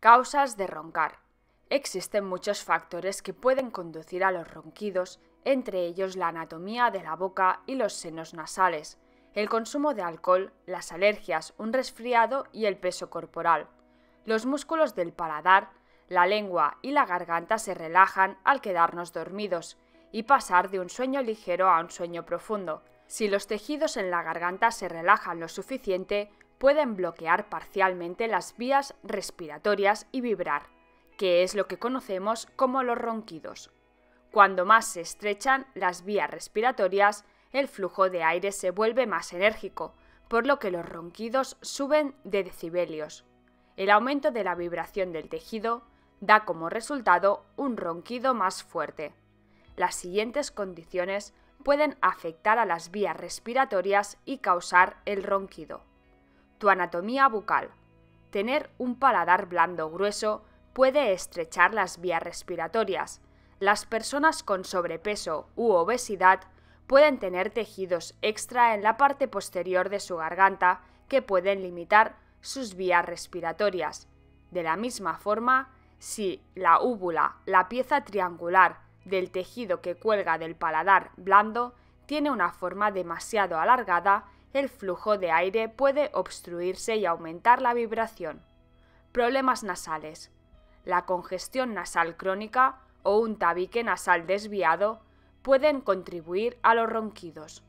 Causas de roncar. Existen muchos factores que pueden conducir a los ronquidos, entre ellos la anatomía de la boca y los senos nasales, el consumo de alcohol, las alergias, un resfriado y el peso corporal. Los músculos del paladar, la lengua y la garganta se relajan al quedarnos dormidos y pasar de un sueño ligero a un sueño profundo. Si los tejidos en la garganta se relajan lo suficiente, pueden bloquear parcialmente las vías respiratorias y vibrar, que es lo que conocemos como los ronquidos. Cuando más se estrechan las vías respiratorias, el flujo de aire se vuelve más enérgico, por lo que los ronquidos suben de decibelios. El aumento de la vibración del tejido da como resultado un ronquido más fuerte. Las siguientes condiciones pueden afectar a las vías respiratorias y causar el ronquido. Tu anatomía bucal. Tener un paladar blando grueso puede estrechar las vías respiratorias. Las personas con sobrepeso u obesidad pueden tener tejidos extra en la parte posterior de su garganta que pueden limitar sus vías respiratorias. De la misma forma, si la úvula, la pieza triangular del tejido que cuelga del paladar blando, tiene una forma demasiado alargada, el flujo de aire puede obstruirse y aumentar la vibración. Problemas nasales. La congestión nasal crónica o un tabique nasal desviado pueden contribuir a los ronquidos.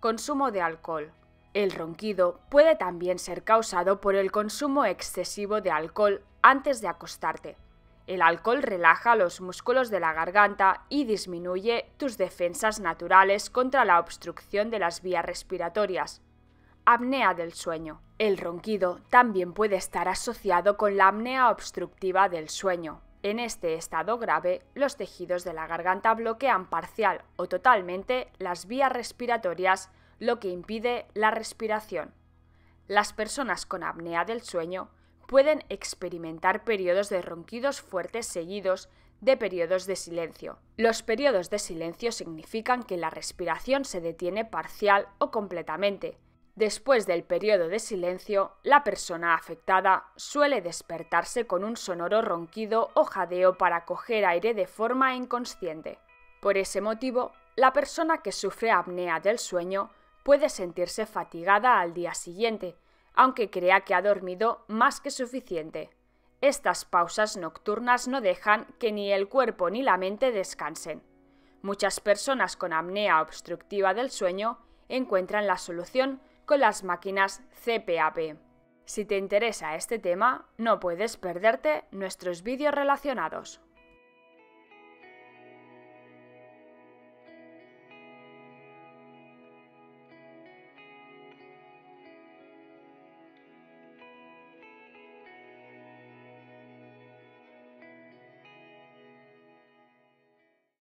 Consumo de alcohol. El ronquido puede también ser causado por el consumo excesivo de alcohol antes de acostarte. El alcohol relaja los músculos de la garganta y disminuye tus defensas naturales contra la obstrucción de las vías respiratorias. Apnea del sueño. El ronquido también puede estar asociado con la apnea obstructiva del sueño. En este estado grave, los tejidos de la garganta bloquean parcial o totalmente las vías respiratorias, lo que impide la respiración. Las personas con apnea del sueño pueden experimentar periodos de ronquidos fuertes seguidos de periodos de silencio. Los periodos de silencio significan que la respiración se detiene parcial o completamente, Después del periodo de silencio, la persona afectada suele despertarse con un sonoro ronquido o jadeo para coger aire de forma inconsciente. Por ese motivo, la persona que sufre apnea del sueño puede sentirse fatigada al día siguiente, aunque crea que ha dormido más que suficiente. Estas pausas nocturnas no dejan que ni el cuerpo ni la mente descansen. Muchas personas con apnea obstructiva del sueño encuentran la solución con las máquinas CPAP. Si te interesa este tema, no puedes perderte nuestros vídeos relacionados.